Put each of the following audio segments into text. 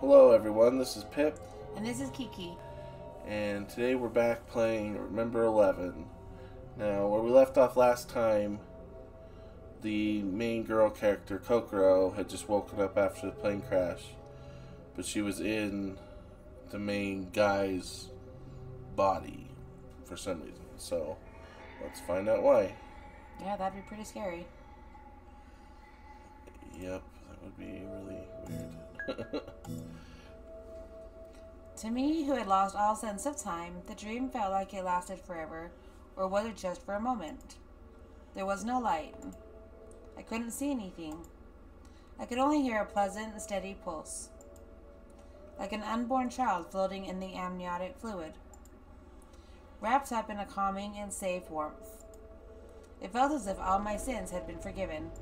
Hello, everyone. This is Pip, And this is Kiki. and today we're back playing Remember 11. Now, where we left off last time, the main girl character, Kokoro, had just woken up after the plane crash, but she was in the main guy's body for some reason. So, let's find out why. Yeah, that'd be pretty scary. Yep, that would be really weird. To me, who had lost all sense of time, the dream felt like it lasted forever, or was it just for a moment? There was no light. I couldn't see anything. I could only hear a pleasant, steady pulse, like an unborn child floating in the amniotic fluid, wrapped up in a calming and safe warmth. It felt as if all my sins had been forgiven.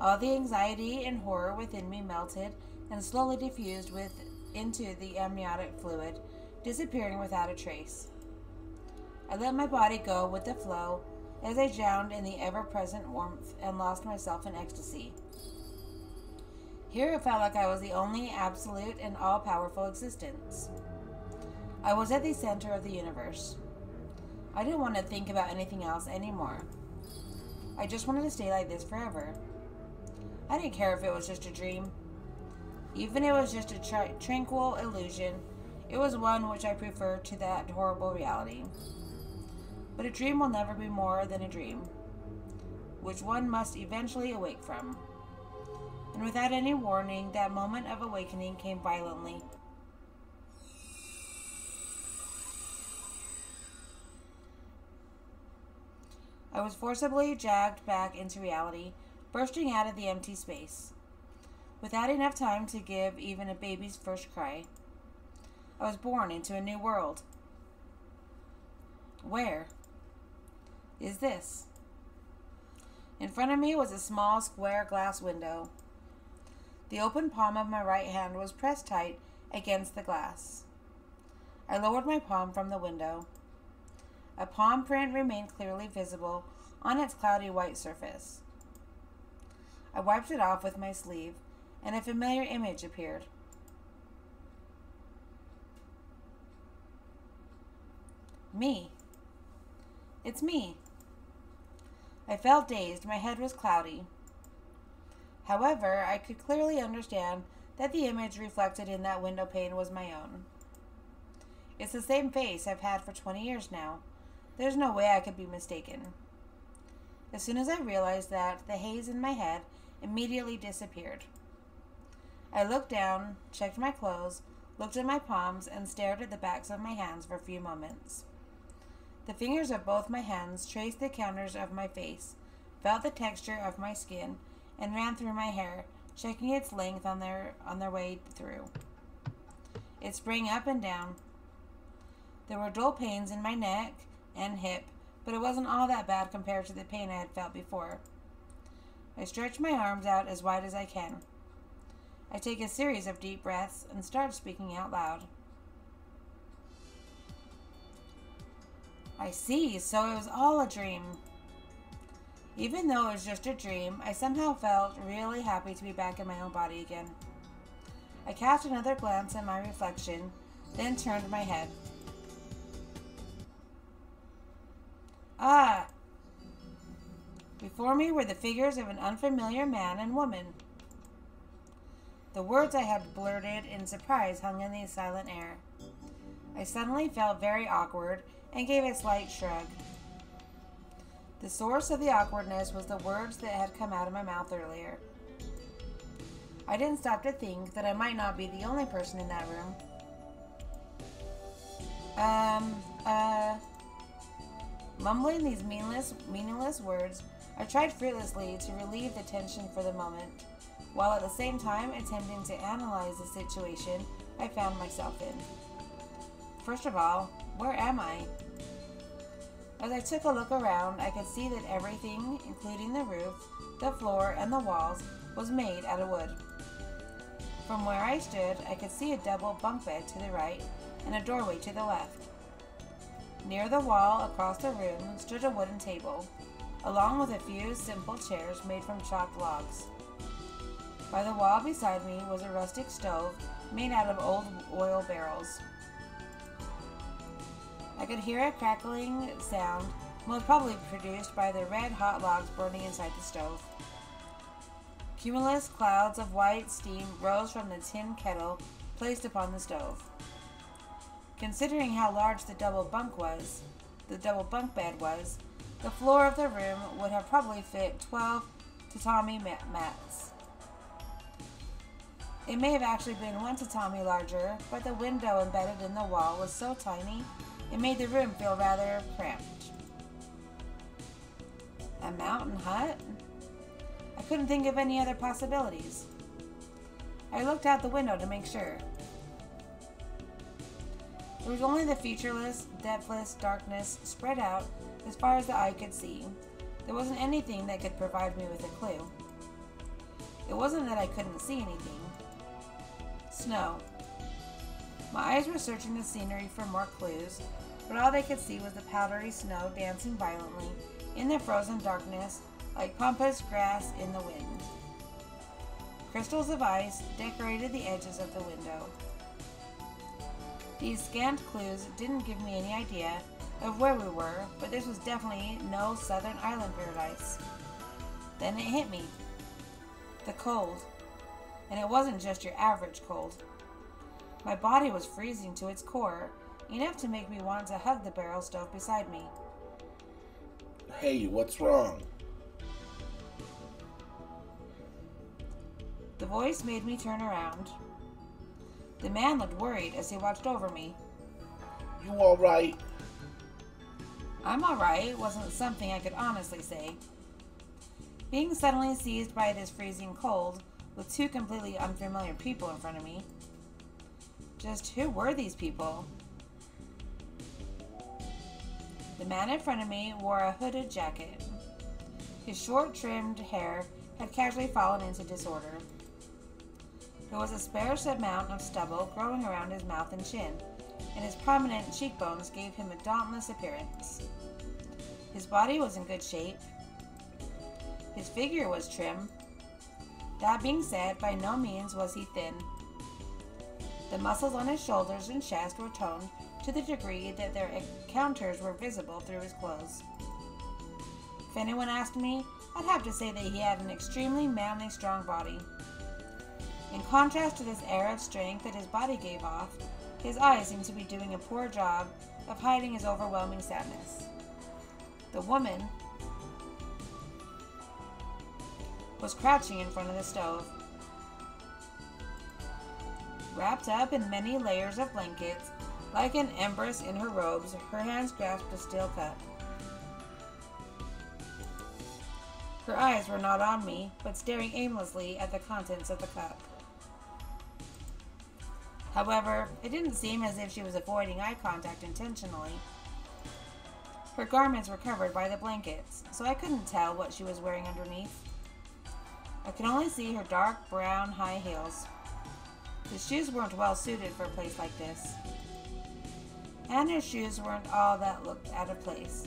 All the anxiety and horror within me melted and slowly diffused with into the amniotic fluid, disappearing without a trace. I let my body go with the flow as I drowned in the ever present warmth and lost myself in ecstasy. Here it felt like I was the only absolute and all powerful existence. I was at the center of the universe. I didn't want to think about anything else anymore. I just wanted to stay like this forever. I didn't care if it was just a dream. Even if it was just a tri- tranquil illusion, it was one which I preferred to that horrible reality. But a dream will never be more than a dream, which one must eventually awake from. And without any warning, that moment of awakening came violently. I was forcibly dragged back into reality, bursting out of the empty space. Without enough time to give even a baby's first cry, I was born into a new world. Where is this? In front of me was a small square glass window. The open palm of my right hand was pressed tight against the glass. I lowered my palm from the window. A palm print remained clearly visible on its cloudy white surface. I wiped it off with my sleeve, and a familiar image appeared. Me. It's me. I felt dazed. My head was cloudy. However, I could clearly understand that the image reflected in that window pane was my own. It's the same face I've had for 20 years now. There's no way I could be mistaken. As soon as I realized that, the haze in my head immediately disappeared. I looked down, checked my clothes, looked at my palms, and stared at the backs of my hands for a few moments. The fingers of both my hands traced the counters of my face, felt the texture of my skin, and ran through my hair, checking its length on their on their way through. It sprang up and down. There were dull pains in my neck and hip, but it wasn't all that bad compared to the pain I had felt before. I stretch my arms out as wide as I can. I take a series of deep breaths and start speaking out loud. I see, so it was all a dream. Even though it was just a dream, I somehow felt really happy to be back in my own body again. I cast another glance at my reflection, then turned my head. Ah! Before me were the figures of an unfamiliar man and woman. The words I had blurted in surprise hung in the silent air. I suddenly felt very awkward and gave a slight shrug. The source of the awkwardness was the words that had come out of my mouth earlier. I didn't stop to think that I might not be the only person in that room. Um, uh. Mumbling these meaningless, meaningless words, I tried fruitlessly to relieve the tension for the moment, while at the same time attempting to analyze the situation I found myself in. First of all, where am I? As I took a look around, I could see that everything, including the roof, the floor, and the walls, was made out of wood. From where I stood, I could see a double bunk bed to the right and a doorway to the left. Near the wall across the room stood a wooden table, along with a few simple chairs made from chopped logs. By the wall beside me was a rustic stove made out of old oil barrels. I could hear a crackling sound, most probably produced by the red hot logs burning inside the stove. Cumulus clouds of white steam rose from the tin kettle placed upon the stove. Considering how large the double bunk was, the double bunk bed was, the floor of the room would have probably fit 12 tatami mats. It may have actually been one tatami larger, but the window embedded in the wall was so tiny it made the room feel rather cramped. A mountain hut? I couldn't think of any other possibilities. I looked out the window to make sure. There was only the featureless, depthless darkness spread out as far as the eye could see. There wasn't anything that could provide me with a clue. It wasn't that I couldn't see anything. Snow. My eyes were searching the scenery for more clues, but all they could see was the powdery snow dancing violently in the frozen darkness like pampas grass in the wind. Crystals of ice decorated the edges of the window. These scant clues didn't give me any idea of where we were, but this was definitely no southern island paradise. Then it hit me. The cold. And it wasn't just your average cold. My body was freezing to its core, enough to make me want to hug the barrel stove beside me. Hey, what's wrong? The voice made me turn around. The man looked worried as he watched over me. You alright? I'm alright wasn't something I could honestly say. Being suddenly seized by this freezing cold, with two completely unfamiliar people in front of me. Just who were these people? The man in front of me wore a hooded jacket. His short trimmed hair had casually fallen into disorder. There was a sparse amount of stubble growing around his mouth and chin, and his prominent cheekbones gave him a dauntless appearance. His body was in good shape. His figure was trim. That being said, by no means was he thin. The muscles on his shoulders and chest were toned to the degree that their counters were visible through his clothes. If anyone asked me, I'd have to say that he had an extremely manly, strong body. In contrast to this air of strength that his body gave off, his eyes seemed to be doing a poor job of hiding his overwhelming sadness. The woman was crouching in front of the stove. Wrapped up in many layers of blankets, like an empress in her robes, her hands grasped a steel cup. Her eyes were not on me, but staring aimlessly at the contents of the cup. However, it didn't seem as if she was avoiding eye contact intentionally. Her garments were covered by the blankets, so I couldn't tell what she was wearing underneath. I could only see her dark brown high heels. The shoes weren't well suited for a place like this. And her shoes weren't all that looked out of place.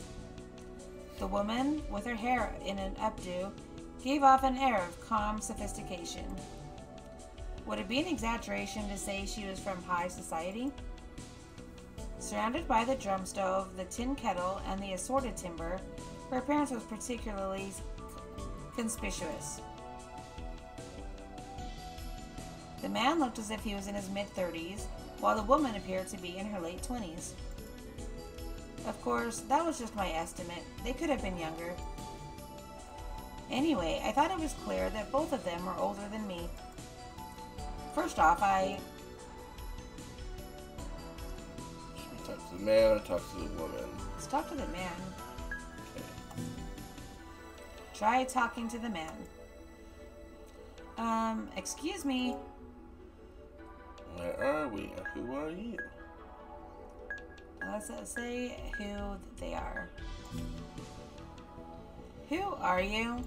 The woman, with her hair in an updo, gave off an air of calm sophistication. Would it be an exaggeration to say she was from high society? Surrounded by the drum stove, the tin kettle, and the assorted timber, her appearance was particularly conspicuous. The man looked as if he was in his mid 30s, while the woman appeared to be in her late 20s. Of course, that was just my estimate. They could have been younger. Anyway, I thought it was clear that both of them were older than me. First off, I talk to the man or talk to the woman? Let's talk to the man. Okay. Try talking to the man. Um, excuse me. Where are we? Who are you? Let's say who they are. Who are you?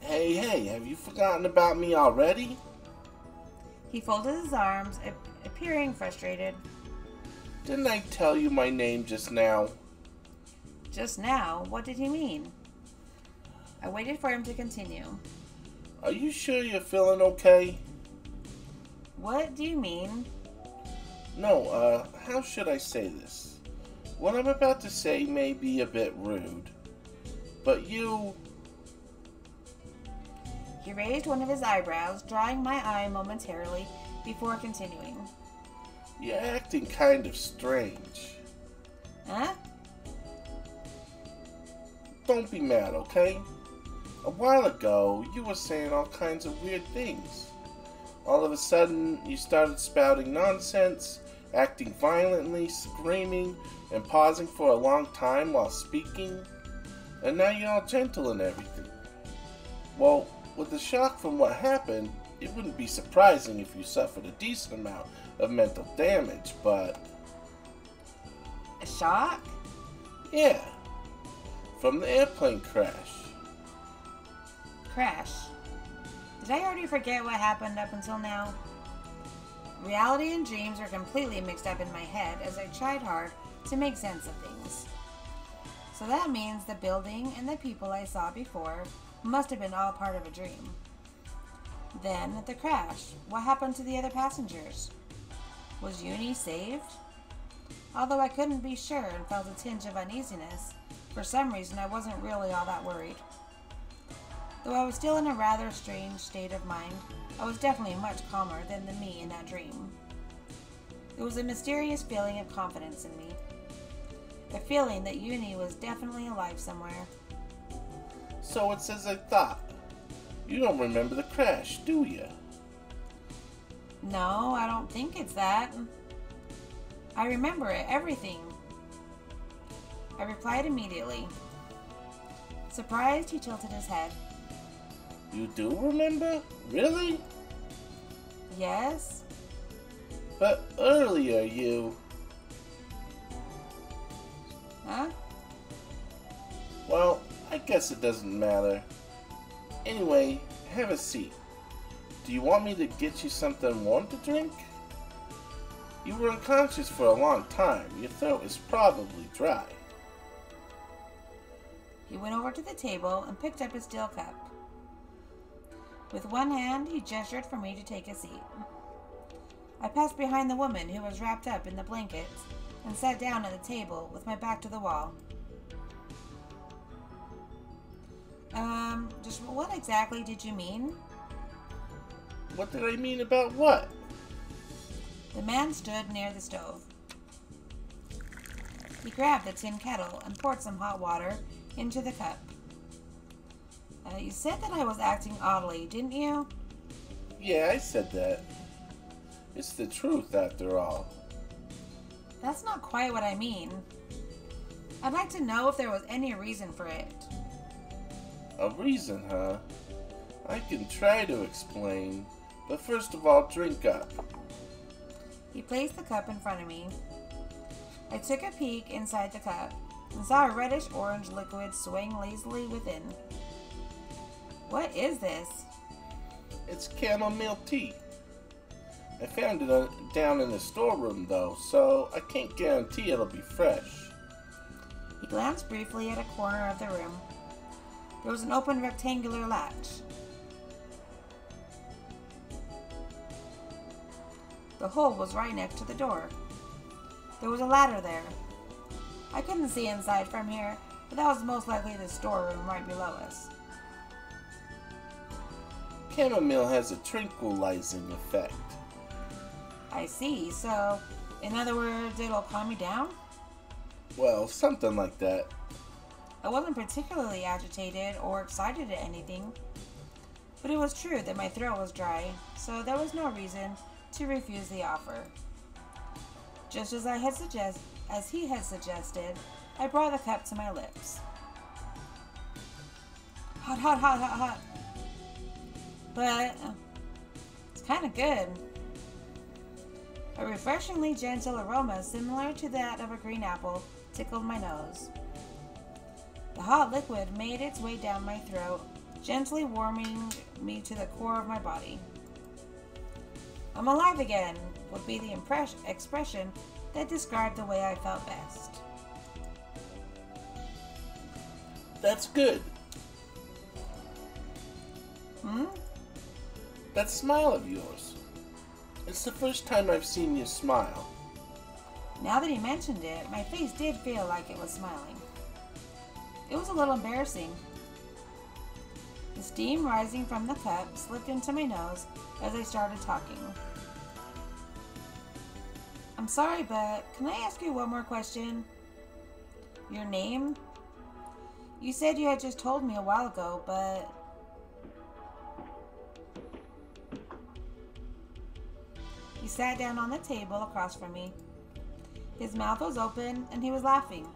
Hey, hey, have you forgotten about me already? He folded his arms, appearing frustrated. Didn't I tell you my name just now? Just now? What did he mean? I waited for him to continue. Are you sure you're feeling okay? What do you mean? No, uh, how should I say this? What I'm about to say may be a bit rude, but you. He raised one of his eyebrows, drawing my eye momentarily before continuing. You're acting kind of strange. Huh? Don't be mad, okay? A while ago, you were saying all kinds of weird things. All of a sudden, you started spouting nonsense, acting violently, screaming, and pausing for a long time while speaking. And now you're all gentle and everything. Well, with the shock from what happened, it wouldn't be surprising if you suffered a decent amount of mental damage, but. A shock? Yeah. From the airplane crash. Crash. Did I already forget what happened up until now? Reality and dreams are completely mixed up in my head as I tried hard to make sense of things. So that means the building and the people I saw before must have been all part of a dream. Then, the crash. What happened to the other passengers? Was Yuni saved? Although I couldn't be sure and felt a tinge of uneasiness, for some reason I wasn't really all that worried. Though I was still in a rather strange state of mind, I was definitely much calmer than the me in that dream. There was a mysterious feeling of confidence in me. A feeling that Yuni was definitely alive somewhere. So it's as I thought. You don't remember the crash, do you? No, I don't think it's that. I remember it, everything. I replied immediately. Surprised, he tilted his head. You do remember? Really? Yes? But earlier you. Huh? Well, I guess it doesn't matter. Anyway, have a seat. Do you want me to get you something warm to drink? You were unconscious for a long time. Your throat is probably dry. He went over to the table and picked up a steel cup. With one hand, he gestured for me to take a seat. I passed behind the woman who was wrapped up in the blankets and sat down at the table with my back to the wall. Um, just what exactly did you mean? What did I mean about what? The man stood near the stove. He grabbed a tin kettle and poured some hot water into the cup. Uh, you said that I was acting oddly, didn't you? Yeah, I said that. It's the truth, after all. That's not quite what I mean. I'd like to know if there was any reason for it. A reason, huh? I can try to explain, but first of all, drink up. He placed the cup in front of me. I took a peek inside the cup and saw a reddish orange liquid swaying lazily within. What is this? It's chamomile tea. I found it uh, down in the storeroom though, so I can't guarantee it'll be fresh. He glanced briefly at a corner of the room. There was an open rectangular latch. The hole was right next to the door. There was a ladder there. I couldn't see inside from here, but that was most likely the storeroom right below us. Chamomile has a tranquilizing effect. I see, so, in other words, it'll calm me down? Well, something like that. I wasn't particularly agitated or excited at anything, but it was true that my throat was dry, so there was no reason to refuse the offer. Just as I had suggest as he had suggested, I brought the cup to my lips. Hot, hot, hot, hot, hot. But uh, it's kind of good. A refreshingly gentle aroma similar to that of a green apple tickled my nose. The hot liquid made its way down my throat, gently warming me to the core of my body. I'm alive again would be the impress- expression that described the way I felt best. That's good. Hmm? That smile of yours. It's the first time I've seen you smile. Now that he mentioned it, my face did feel like it was smiling. It was a little embarrassing. The steam rising from the cup slipped into my nose as I started talking. I'm sorry, but can I ask you one more question? Your name? You said you had just told me a while ago, but. He sat down on the table across from me. His mouth was open and he was laughing.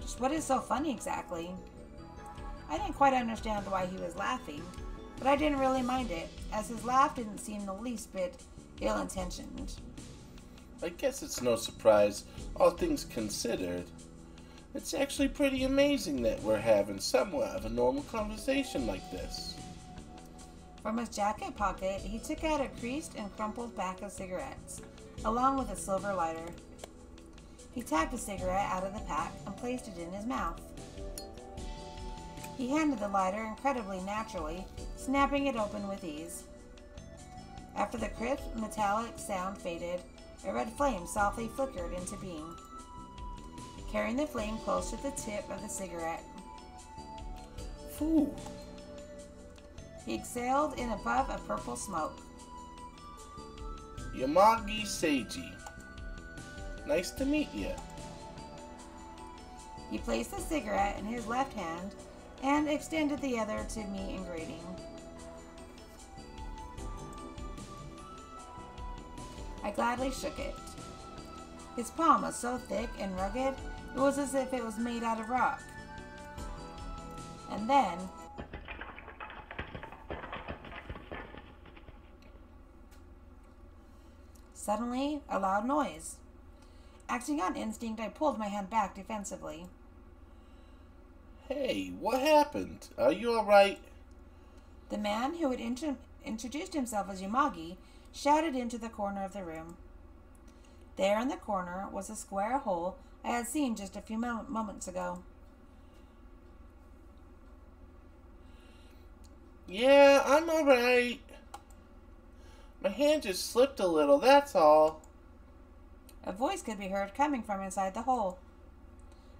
Just what is so funny exactly? I didn't quite understand why he was laughing, but I didn't really mind it, as his laugh didn't seem the least bit ill intentioned. I guess it's no surprise, all things considered. It's actually pretty amazing that we're having somewhat of a normal conversation like this. From his jacket pocket, he took out a creased and crumpled pack of cigarettes, along with a silver lighter. He tapped a cigarette out of the pack and placed it in his mouth. He handed the lighter incredibly naturally, snapping it open with ease. After the crisp metallic sound faded, a red flame softly flickered into being, carrying the flame close to the tip of the cigarette. Phew. He exhaled in a puff of purple smoke. Yamagi Seiji. Nice to meet you. He placed the cigarette in his left hand and extended the other to me in greeting. I gladly shook it. His palm was so thick and rugged, it was as if it was made out of rock. And then, suddenly, a loud noise. Acting on instinct, I pulled my hand back defensively. Hey, what happened? Are you alright? The man who had intro- introduced himself as Yamagi shouted into the corner of the room. There in the corner was a square hole I had seen just a few moments ago. Yeah, I'm alright. My hand just slipped a little, that's all. A voice could be heard coming from inside the hole.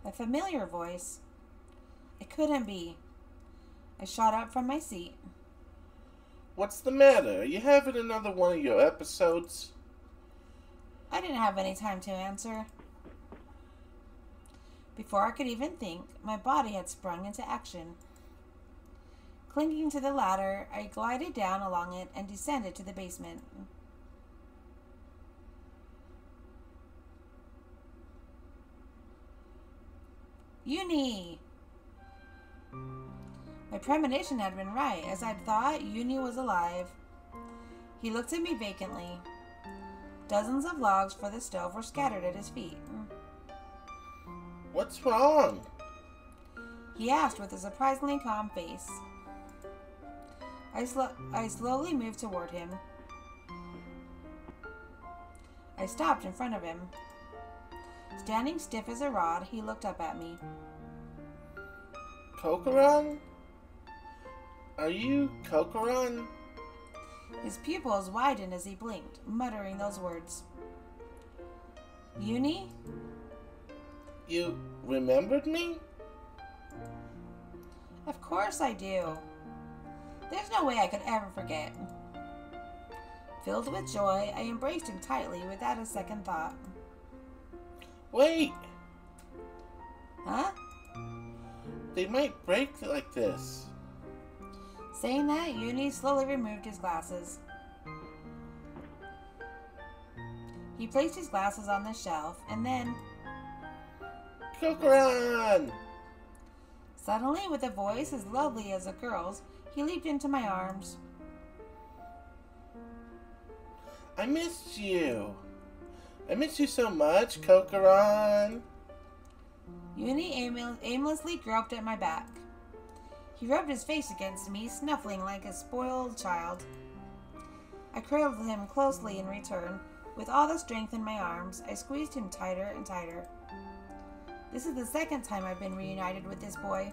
A familiar voice. It couldn't be. I shot up from my seat. What's the matter? Are you having another one of your episodes? I didn't have any time to answer. Before I could even think, my body had sprung into action. Clinging to the ladder, I glided down along it and descended to the basement. Yuni! My premonition had been right, as I'd thought Yuni was alive. He looked at me vacantly. Dozens of logs for the stove were scattered at his feet. What's wrong? He asked with a surprisingly calm face. I, sl- I slowly moved toward him. I stopped in front of him. Standing stiff as a rod, he looked up at me. Kokoron? Are you Kokoron? His pupils widened as he blinked, muttering those words. Yuni? You remembered me? Of course I do. There's no way I could ever forget. Filled with joy, I embraced him tightly without a second thought. Wait, Huh? they might break like this. Saying that, Yuni slowly removed his glasses. He placed his glasses on the shelf and then, Kokoron! suddenly, with a voice as lovely as a girl's, he leaped into my arms. I missed you. I missed you so much, Kokoron. Yuni aimlessly groped at my back. He rubbed his face against me, snuffling like a spoiled child. I cradled him closely in return. With all the strength in my arms, I squeezed him tighter and tighter. This is the second time I've been reunited with this boy.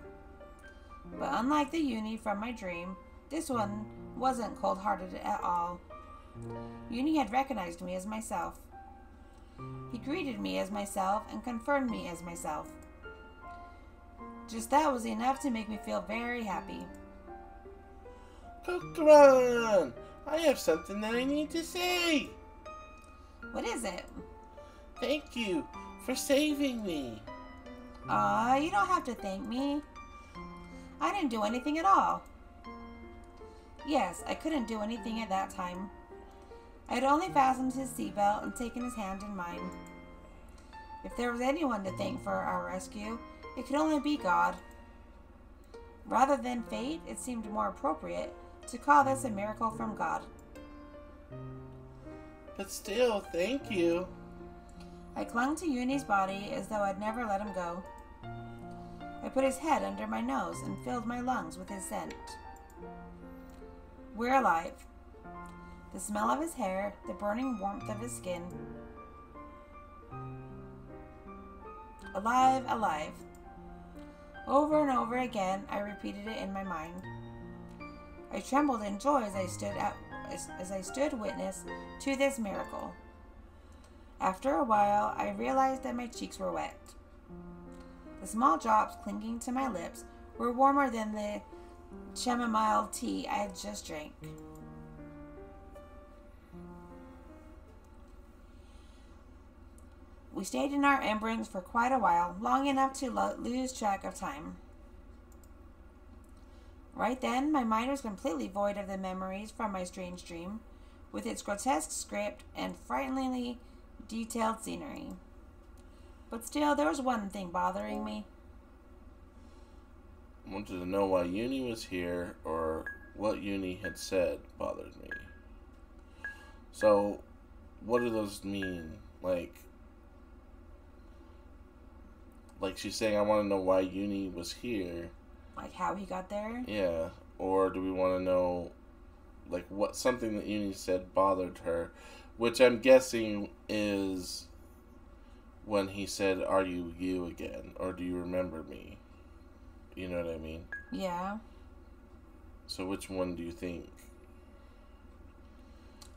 But unlike the Yuni from my dream, this one wasn't cold hearted at all. Yuni had recognized me as myself. He greeted me as myself and confirmed me as myself. Just that was enough to make me feel very happy. Kokoron! I have something that I need to say! What is it? Thank you for saving me. Aw, you don't have to thank me. I didn't do anything at all. Yes, I couldn't do anything at that time. I had only fastened his seatbelt and taken his hand in mine. If there was anyone to thank for our rescue, it could only be God. Rather than fate, it seemed more appropriate to call this a miracle from God. But still, thank you. I clung to Yuni's body as though I'd never let him go. I put his head under my nose and filled my lungs with his scent. We're alive. The smell of his hair, the burning warmth of his skin. Alive, alive. Over and over again, I repeated it in my mind. I trembled in joy as I stood at, as, as I stood witness to this miracle. After a while, I realized that my cheeks were wet. The small drops clinging to my lips were warmer than the chamomile tea I had just drank. We stayed in our embryos for quite a while, long enough to lo- lose track of time. Right then, my mind was completely void of the memories from my strange dream, with its grotesque script and frighteningly detailed scenery. But still, there was one thing bothering me. I wanted to know why Yuni was here or what Yuni had said bothered me. So, what do those mean? Like, like she's saying, I want to know why Yuni was here. Like how he got there? Yeah. Or do we want to know, like, what something that Yuni said bothered her? Which I'm guessing is when he said, Are you you again? Or do you remember me? You know what I mean? Yeah. So, which one do you think?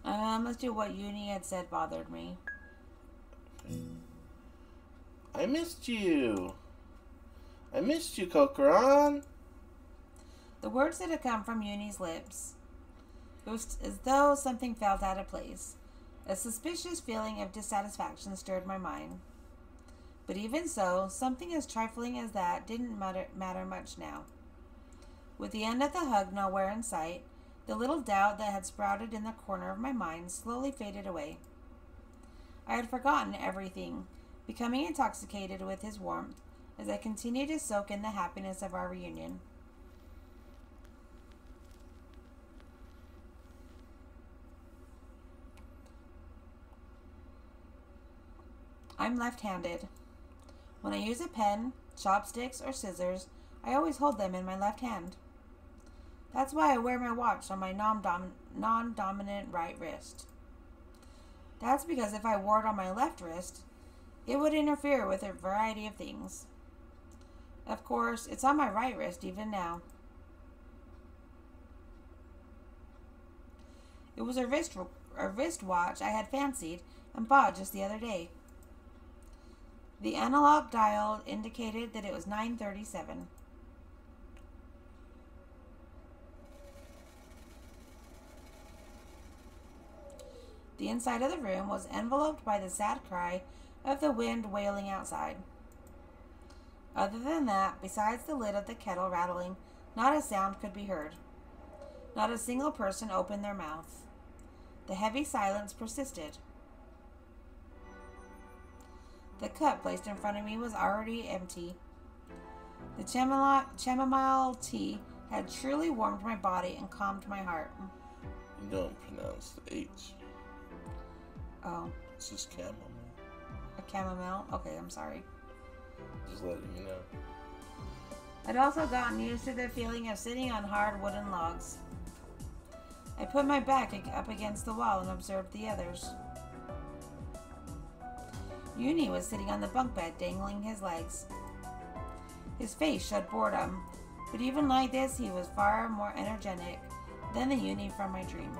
Um, let's do what Yuni had said bothered me. I missed you. I missed you, Kokoron. The words that had come from Yuni's lips. It was as though something felt out of place. A suspicious feeling of dissatisfaction stirred my mind. But even so, something as trifling as that didn't matter, matter much now. With the end of the hug nowhere in sight, the little doubt that had sprouted in the corner of my mind slowly faded away. I had forgotten everything, becoming intoxicated with his warmth as I continue to soak in the happiness of our reunion. I'm left handed. When I use a pen, chopsticks, or scissors, I always hold them in my left hand. That's why I wear my watch on my non dominant right wrist. That's because if I wore it on my left wrist, it would interfere with a variety of things. Of course, it's on my right wrist even now. It was a wrist a wristwatch I had fancied and bought just the other day. The analog dial indicated that it was 937. The inside of the room was enveloped by the sad cry of the wind wailing outside. Other than that, besides the lid of the kettle rattling, not a sound could be heard. Not a single person opened their mouth. The heavy silence persisted. The cup placed in front of me was already empty. The chamomile, chamomile tea had truly warmed my body and calmed my heart. You don't pronounce the H. Oh, This is chamomile. Chamomile? Okay, I'm sorry. Just letting you know. I'd also gotten used to the feeling of sitting on hard wooden logs. I put my back up against the wall and observed the others. Yuni was sitting on the bunk bed, dangling his legs. His face showed boredom, but even like this, he was far more energetic than the Yuni from my dream.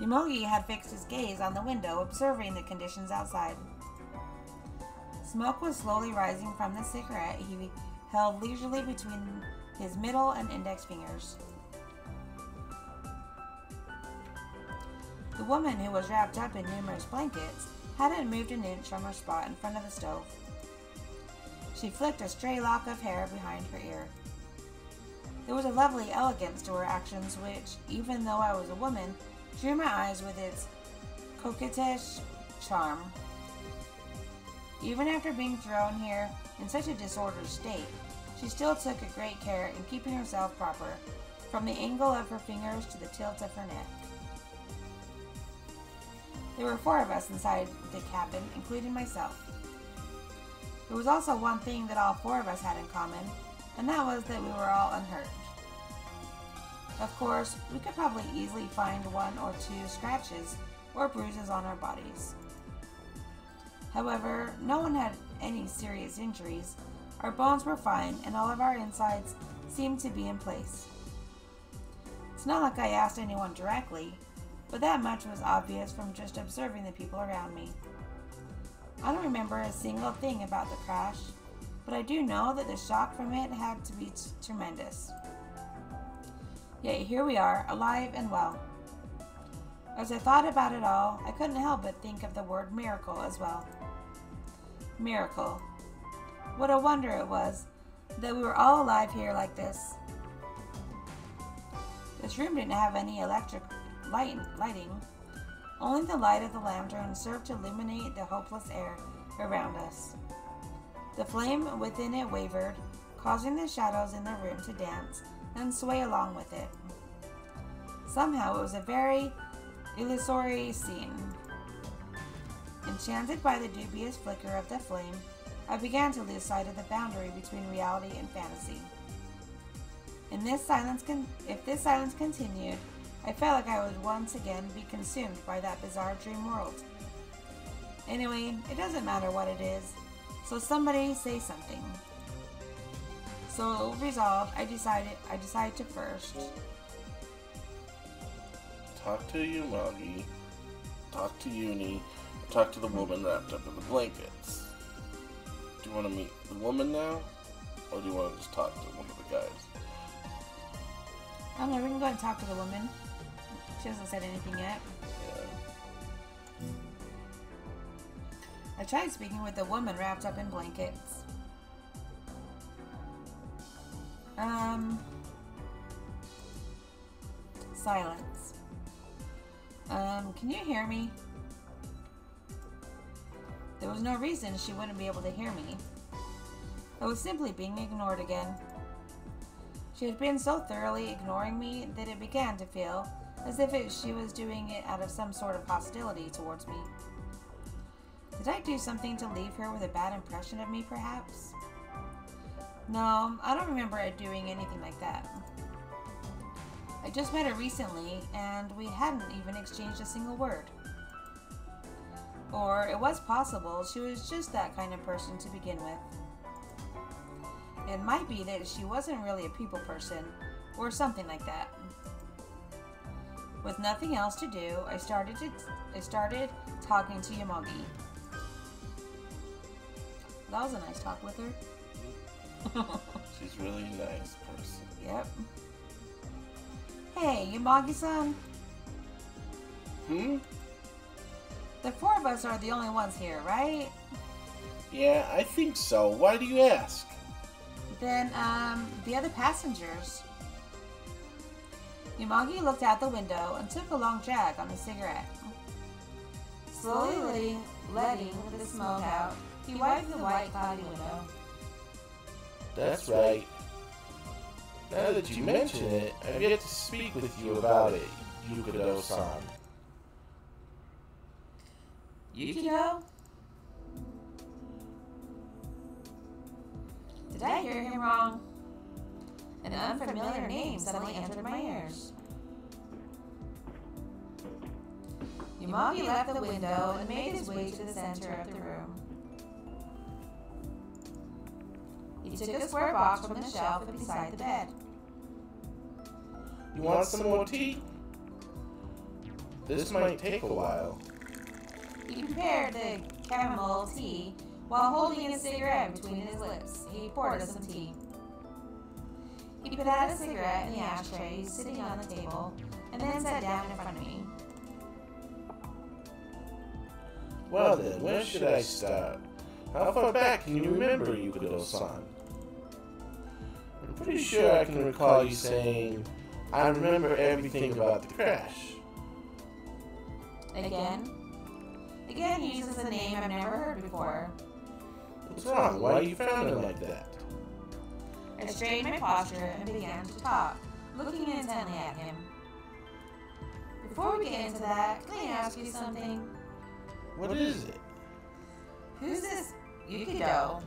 Yomogi had fixed his gaze on the window, observing the conditions outside. Smoke was slowly rising from the cigarette he held leisurely between his middle and index fingers. The woman, who was wrapped up in numerous blankets, hadn't moved an inch from her spot in front of the stove. She flicked a stray lock of hair behind her ear. There was a lovely elegance to her actions which, even though I was a woman, drew my eyes with its coquettish charm. Even after being thrown here in such a disordered state, she still took a great care in keeping herself proper, from the angle of her fingers to the tilt of her neck. There were four of us inside the cabin, including myself. There was also one thing that all four of us had in common, and that was that we were all unhurt. Of course, we could probably easily find one or two scratches or bruises on our bodies. However, no one had any serious injuries. Our bones were fine, and all of our insides seemed to be in place. It's not like I asked anyone directly, but that much was obvious from just observing the people around me. I don't remember a single thing about the crash, but I do know that the shock from it had to be tremendous. Yet here we are, alive and well. As I thought about it all, I couldn't help but think of the word miracle as well. Miracle. What a wonder it was that we were all alive here like this. This room didn't have any electric light, lighting. Only the light of the lantern served to illuminate the hopeless air around us. The flame within it wavered, causing the shadows in the room to dance and sway along with it. Somehow it was a very illusory scene. Enchanted by the dubious flicker of the flame, I began to lose sight of the boundary between reality and fantasy. In this silence if this silence continued, I felt like I would once again be consumed by that bizarre dream world. Anyway, it doesn't matter what it is, so somebody say something. So resolved, I decided I decided to first Talk to Yumagi. Talk to Yuni. Talk to the woman wrapped up in the blankets. Do you want to meet the woman now? Or do you want to just talk to one of the guys? I don't know, we can go and talk to the woman. She hasn't said anything yet. Yeah. I tried speaking with the woman wrapped up in blankets. Um. Silence. Um, can you hear me? There was no reason she wouldn't be able to hear me. I was simply being ignored again. She had been so thoroughly ignoring me that it began to feel as if it, she was doing it out of some sort of hostility towards me. Did I do something to leave her with a bad impression of me, perhaps? No, I don't remember it doing anything like that. I just met her recently, and we hadn't even exchanged a single word. Or it was possible she was just that kind of person to begin with. It might be that she wasn't really a people person, or something like that. With nothing else to do, I started to I started talking to Yamagi. That was a nice talk with her. She's really a nice person. Yep. Hey, Yamagi-san. Hmm? The four of us are the only ones here, right? Yeah, I think so. Why do you ask? Then, um, the other passengers. Yamagi looked out the window and took a long drag on the cigarette. Slowly letting, letting the smoke out, he wiped the white cloudy window. That's right. Now that you mention it, I've yet to speak with you about it, Yukidoh-san. Yukito? Did I hear him wrong? An unfamiliar name suddenly entered my ears. Yamagi left the window and made his way to the center of the room. He He took a square box from the shelf beside the bed. You want some more tea? This might take a while. He prepared the chamomile tea while holding a cigarette between his lips. He poured us some tea. He put out a cigarette in the ashtray sitting on the table and then sat down in front of me. Well then, where should I start? How far back can you remember Yukidoh-san? I'm pretty sure I can recall you saying, I remember everything about the crash. Again? Again, he uses a name I've never heard before. What's wrong? Why are you frowning like that? I straightened my posture and began to talk, looking intently at him. Before we get into that, can I ask you something? What is it? Who's this Yukidoh?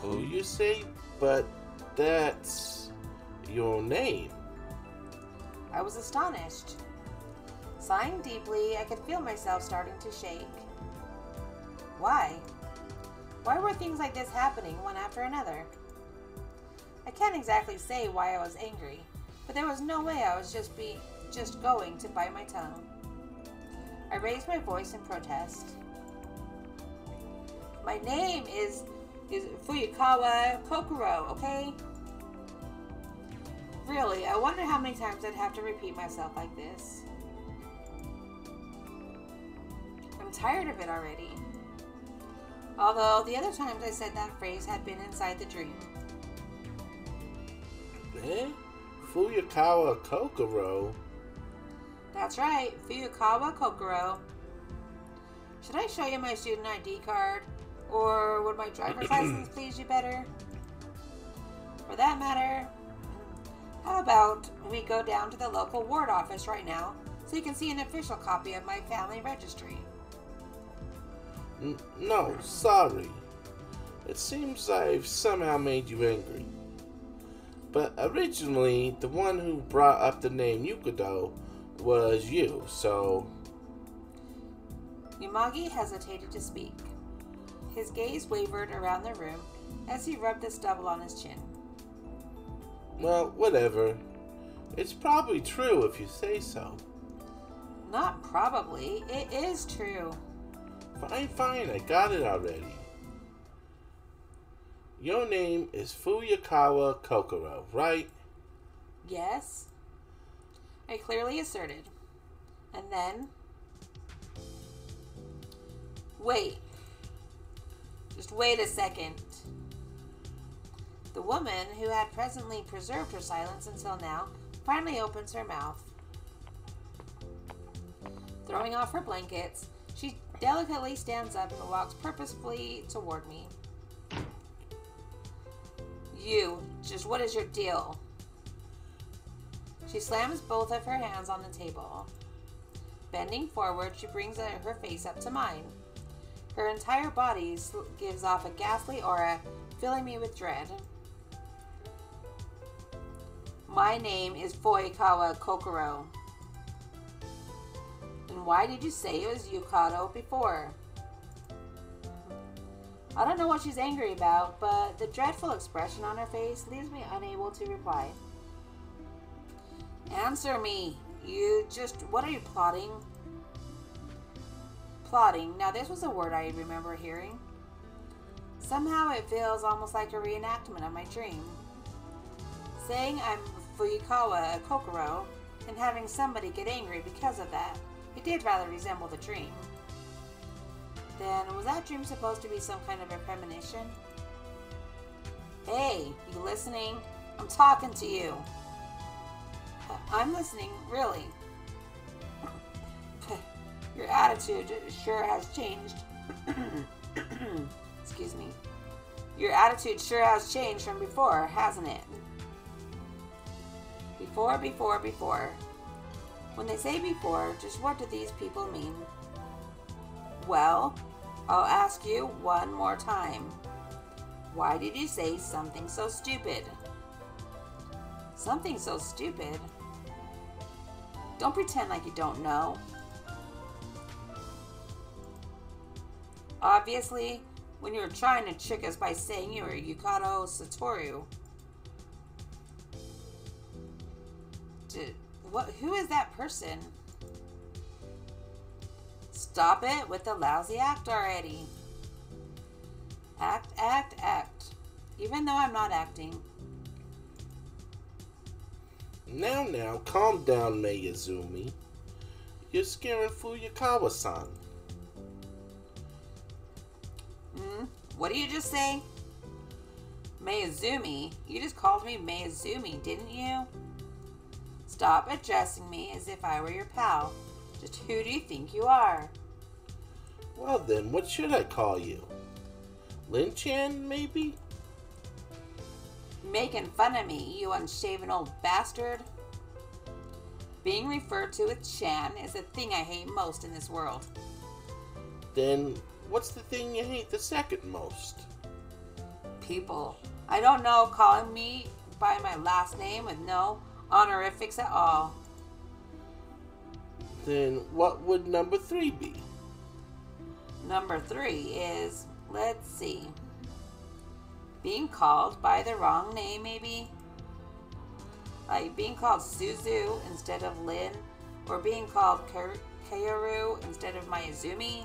Who you say? But that's your name. I was astonished. Sighing deeply, I could feel myself starting to shake. Why? Why were things like this happening one after another? I can't exactly say why I was angry, but there was no way I was just be just going to bite my tongue. I raised my voice in protest. My name is is Fuyukawa Kokoro, okay? Really, I wonder how many times I'd have to repeat myself like this. I'm tired of it already. Although the other times I said that phrase had been inside the dream. Eh? Fuyukawa Kokoro? That's right, Fuyukawa Kokoro. Should I show you my student ID card? Or would my driver's license please you better? For that matter, how about we go down to the local ward office right now so you can see an official copy of my family registry? N- no, sorry. It seems I've somehow made you angry. But originally, the one who brought up the name Yukidoh was you, so. Yomogi hesitated to speak. His gaze wavered around the room as he rubbed the stubble on his chin. Well, whatever. It's probably true if you say so. Not probably, it is true. Fine, fine, I got it already. Your name is Fuyukawa Kokoro, right? Yes? I clearly asserted. And then. Wait. Just wait a second. The woman, who had presently preserved her silence until now, finally opens her mouth. Throwing off her blankets, she delicately stands up and walks purposefully toward me. You, just what is your deal? She slams both of her hands on the table. Bending forward, she brings her face up to mine. Her entire body gives off a ghastly aura, filling me with dread. My name is Fuyukawa Kokoro. And why did you say it was Yukidoh before? I don't know what she's angry about, but the dreadful expression on her face leaves me unable to reply. Answer me. You just. What are you plotting? Plotting. Now, this was a word I remember hearing. Somehow it feels almost like a reenactment of my dream. Saying I'm Fuyukawa Kokoro and having somebody get angry because of that. It did rather resemble the dream. Then, was that dream supposed to be some kind of a premonition? Hey, you listening? I'm talking to you. Uh, I'm listening, really. Your attitude sure has changed. Excuse me. Your attitude sure has changed from before, hasn't it? Before, before, before. When they say before, just what do these people mean? Well, I'll ask you one more time. Why did you say something so stupid? Something so stupid? Don't pretend like you don't know. Obviously, when you were trying to trick us by saying you were Yukidoh Satoru. What? Who is that person? Stop it with the lousy act already. Act, act, act. Even though I'm not acting. Now, now, calm down, Mayuzumi. You're scaring Fuyukawa-san. Hmm? What did you just say? Mayuzumi? You just called me Mayuzumi, didn't you? Stop addressing me as if I were your pal. Just who do you think you are? Well then, what should I call you? Lin-chan, maybe? Making fun of me, you unshaven old bastard. Being referred to as Chan is the thing I hate most in this world. Then, what's the thing you hate the second most? People. I don't know calling me by my last name with no honorifics at all. Then, what would number three be? Number three is, let's see, being called by the wrong name, maybe? Like being called Suzu instead of Lin, or being called Kaoru instead of Mayuzumi.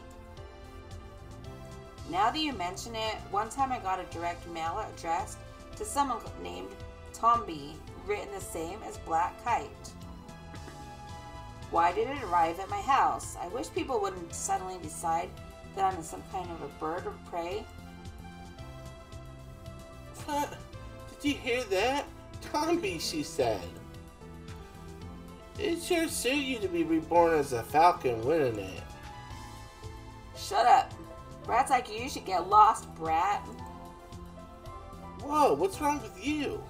Now that you mention it, one time I got a direct mail addressed to someone named Tomby, written the same as Black Kite. Why did it arrive at my house? I wish people wouldn't suddenly decide that I'm some kind of a bird of prey. Did you hear that? Tombi, she said. It sure suit you to be reborn as a falcon, wouldn't it? Shut up. Brats like you should get lost, brat. Whoa, what's wrong with you?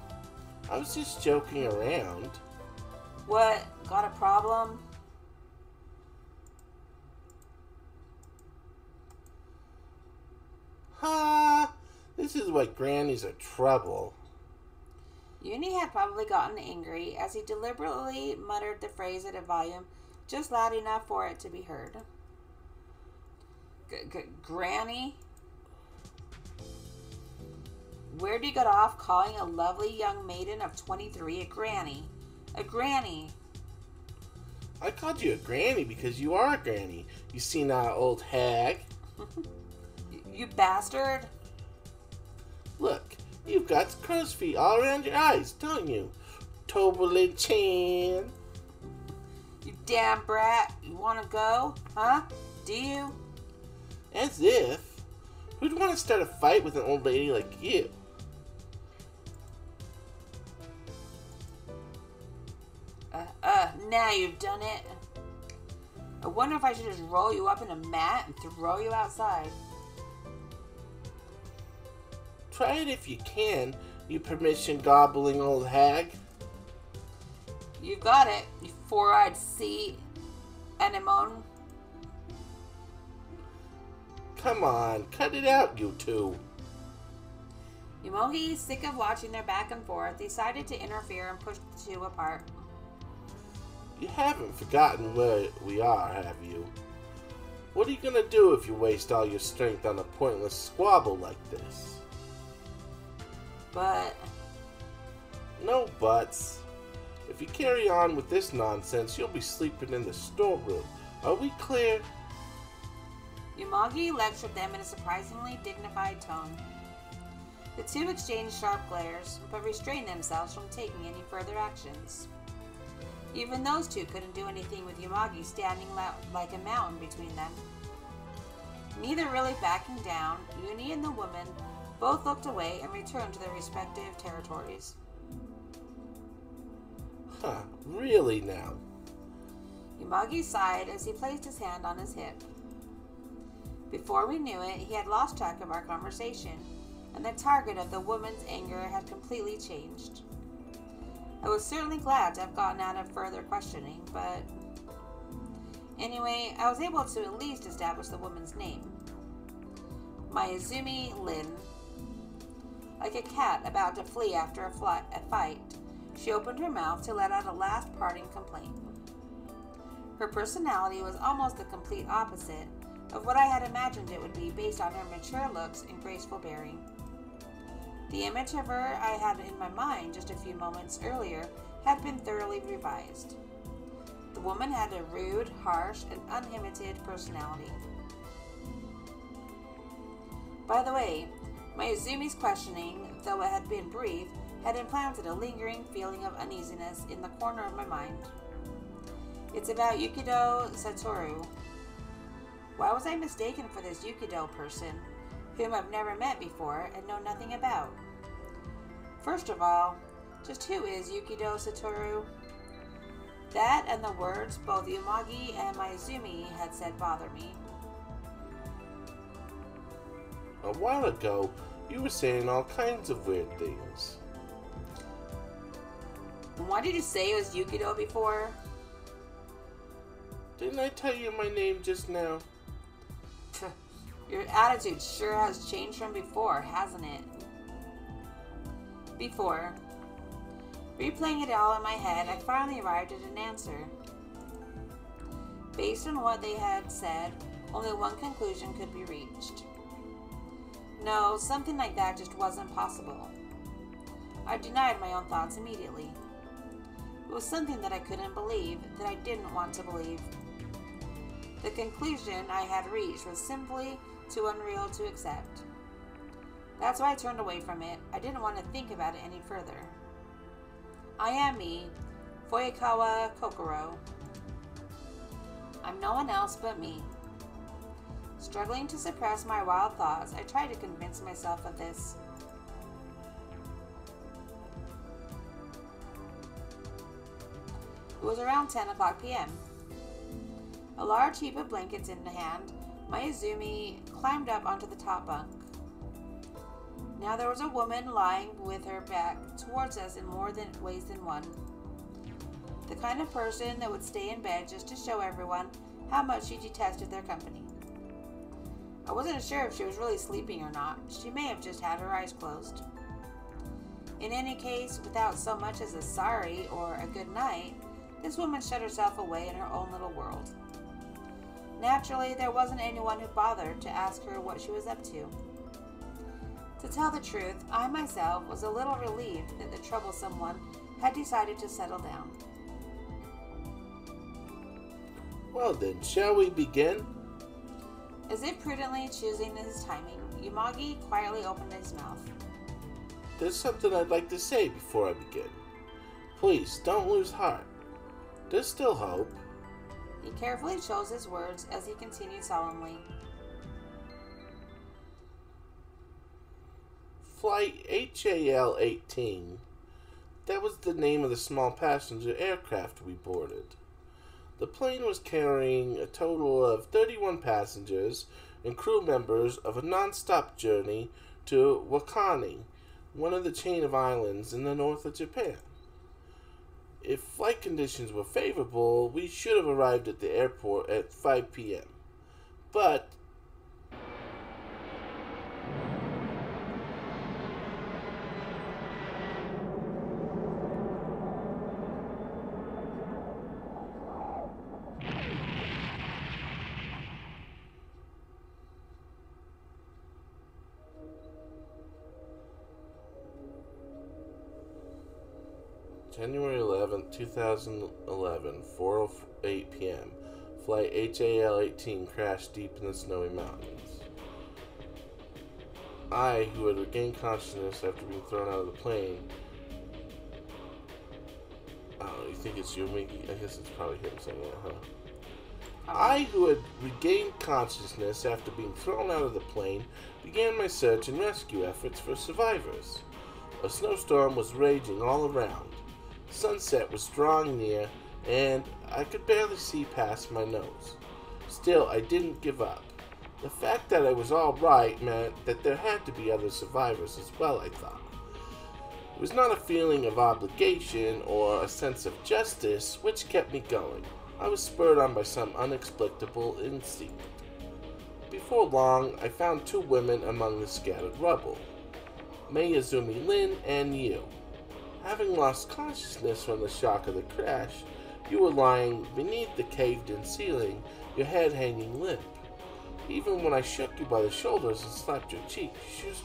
I was just joking around. What? Got a problem? Ha! This is why grannies are trouble. Yuni had probably gotten angry as he deliberately muttered the phrase at a volume just loud enough for it to be heard. Granny? Where'd you get off calling a lovely young maiden of 23 a granny? A granny. I called you a granny because you are a granny, you senile old hag. you bastard. Look, you've got crow's feet all around your eyes, don't you? Chan. You damn brat. You want to go? Huh? Do you? As if. Who'd want to start a fight with an old lady like you? Uh, uh, now you've done it. I wonder if I should just roll you up in a mat and throw you outside. Try it if you can, you permission gobbling old hag. You've got it, you four eyed sea anemone. Come on, cut it out, you two. Yomogi, sick of watching their back and forth, decided to interfere and push the two apart. You haven't forgotten where we are, have you? What are you gonna do if you waste all your strength on a pointless squabble like this? But. No buts. If you carry on with this nonsense, you'll be sleeping in the storeroom. Are we clear? Yomogi lectured them in a surprisingly dignified tone. The two exchanged sharp glares, but restrained themselves from taking any further actions. Even those two couldn't do anything with Yomogi standing like a mountain between them. Neither really backing down, Yuni and the woman both looked away and returned to their respective territories. Huh, really now? Yomogi sighed as he placed his hand on his hip. Before we knew it, he had lost track of our conversation, and the target of the woman's anger had completely changed. I was certainly glad to have gotten out of further questioning, but. Anyway, I was able to at least establish the woman's name Mayuzumi Lin like a cat about to flee after a, fly, a fight, she opened her mouth to let out a last parting complaint. Her personality was almost the complete opposite, of what I had imagined it would be based on her mature looks and graceful bearing. The image of her I had in my mind just a few moments earlier had been thoroughly revised. The woman had a rude, harsh, and uninhibited personality. By the way, Mayuzumi's questioning, though it had been brief, had implanted a lingering feeling of uneasiness in the corner of my mind. It's about Yukidoh Satoru. Why was I mistaken for this Yukidoh person, whom I've never met before and know nothing about? First of all, just who is Yukidoh Satoru? That and the words both Yomogi and Mayuzumi had said bother me. A while ago, you were saying all kinds of weird things. Why did you say it was Yukidoh before? Didn't I tell you my name just now? Your attitude sure has changed from before, hasn't it? Before. Replaying it all in my head, I finally arrived at an answer. Based on what they had said, only one conclusion could be reached. No, something like that just wasn't possible. I denied my own thoughts immediately. It was something that I couldn't believe, that I didn't want to believe. The conclusion I had reached was simply too unreal to accept. That's why I turned away from it. I didn't want to think about it any further. I am me, Fuyukawa Kokoro. I'm no one else but me. Struggling to suppress my wild thoughts, I tried to convince myself of this. It was around 10 o'clock p.m. A large heap of blankets in the hand, Mayuzumi climbed up onto the top bunk. Now there was a woman lying with her back towards us in more than ways than one. The kind of person that would stay in bed just to show everyone how much she detested their company. I wasn't sure if she was really sleeping or not. She may have just had her eyes closed. In any case, without so much as a sorry or a good night, this woman shut herself away in her own little world. Naturally, there wasn't anyone who bothered to ask her what she was up to. To tell the truth, I myself was a little relieved that the troublesome one had decided to settle down. Well then, shall we begin? As if prudently choosing his timing, Yomogi quietly opened his mouth. There's something I'd like to say before I begin. Please, don't lose heart. There's still hope. He carefully chose his words as he continued solemnly. Flight HAL 18. That was the name of the small passenger aircraft we boarded. The plane was carrying a total of 31 passengers and crew members of a non stop journey to Wakani, one of the chain of islands in the north of Japan. If flight conditions were favorable, we should have arrived at the airport at 5 p.m. But 2011, 4:08 p.m. Flight HAL 18 crashed deep in the snowy mountains. I, who had regained consciousness after being thrown out of the plane, oh, you think it's you? I guess it's probably him saying that, huh? I, who had regained consciousness after being thrown out of the plane, began my search and rescue efforts for survivors. A snowstorm was raging all around. Sunset was drawing near, and I could barely see past my nose. Still, I didn't give up. The fact that I was all right meant that there had to be other survivors as well, I thought. It was not a feeling of obligation or a sense of justice which kept me going. I was spurred on by some unexplicable instinct. Before long, I found two women among the scattered rubble Mayuzumi Lin and you. Having lost consciousness from the shock of the crash, you were lying beneath the caved in ceiling, your head hanging limp. Even when I shook you by the shoulders and slapped your cheek,